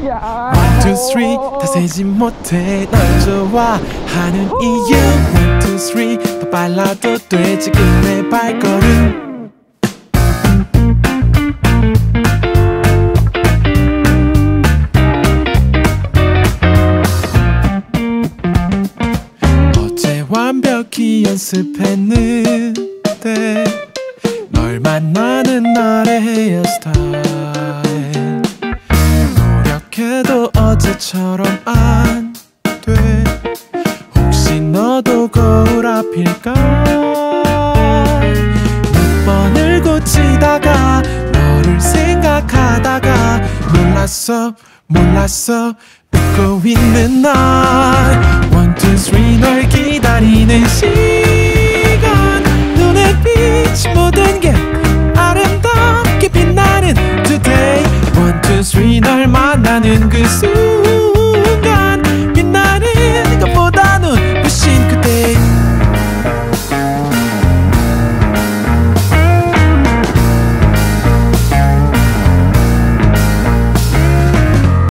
One, two, three 다 세지 못해. 널 좋아하는 이유. One, two, three 더 빨라도 돼 지금 내 발걸음. 완벽히 연습했는데 널 만나는 날의 헤어스타일 어제처럼 안 돼. 혹시 너도 거울 앞일까? 몇 번을 고치다가 너를 생각하다가 몰랐어 몰랐어. 웃고 있는 날. One, two, three 널 기다리는 시 그 수위 날 만나는 그 순간